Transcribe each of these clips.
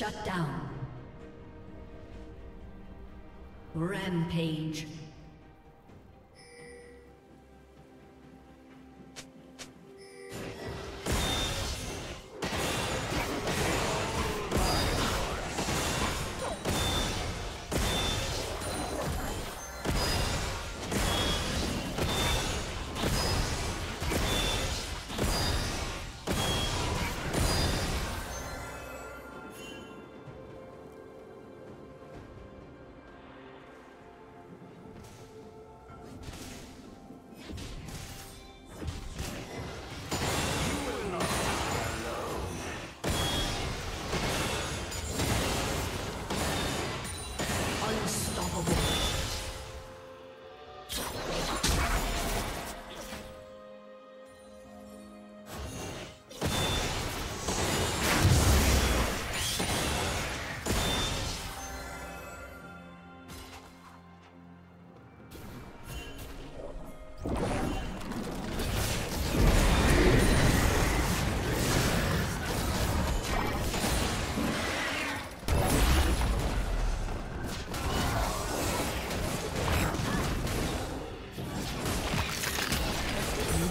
Shut down. Rampage.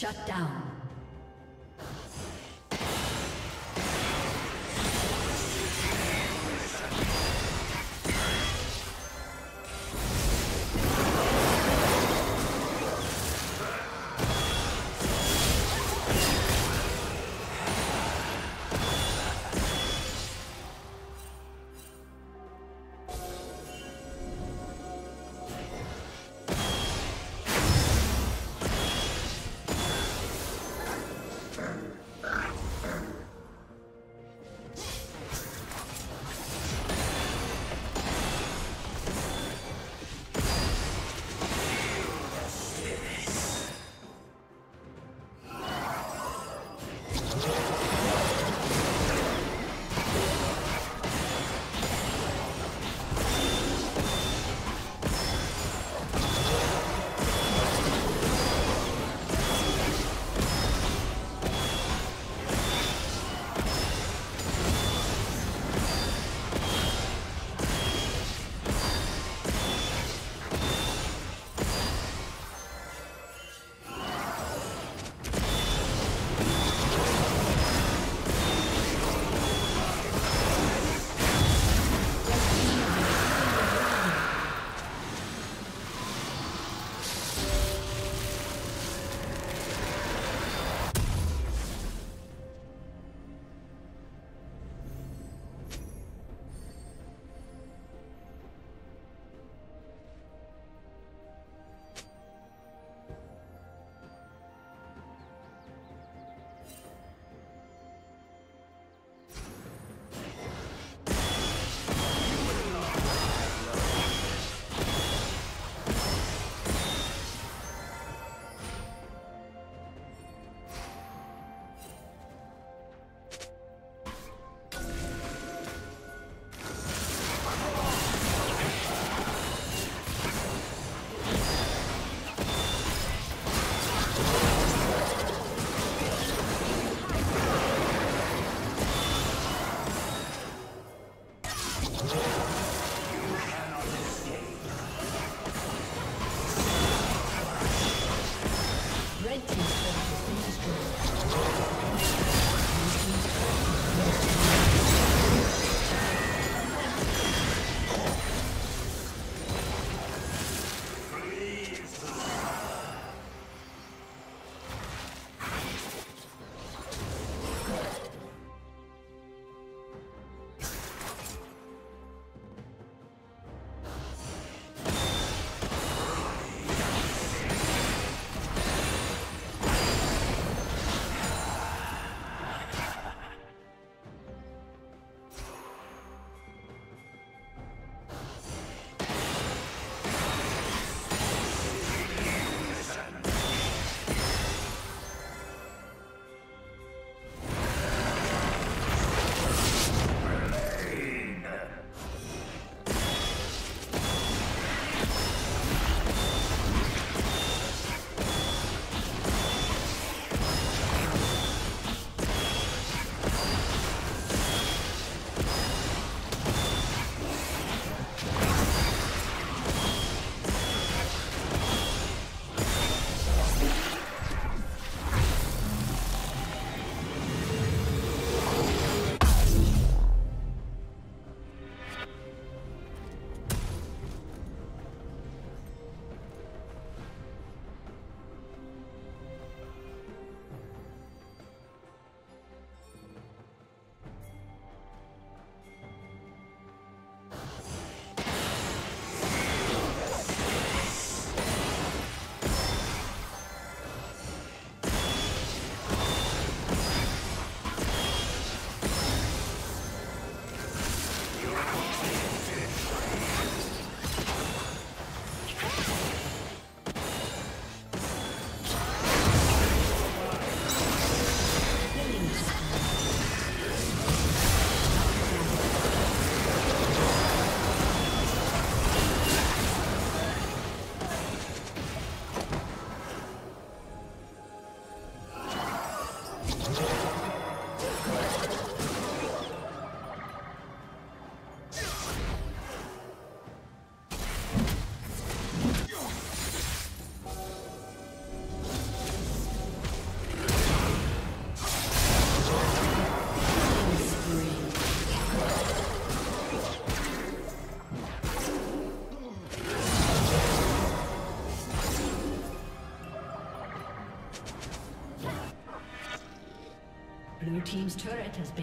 Shut down.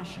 acha?